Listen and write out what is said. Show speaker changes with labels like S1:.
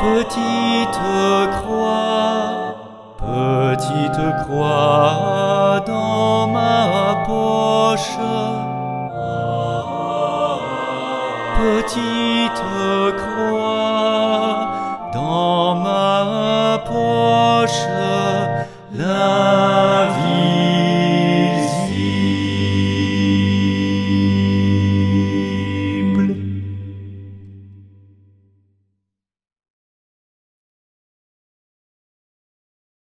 S1: Petite croix, petite croix dans ma poche. Petite croix dans ma poche.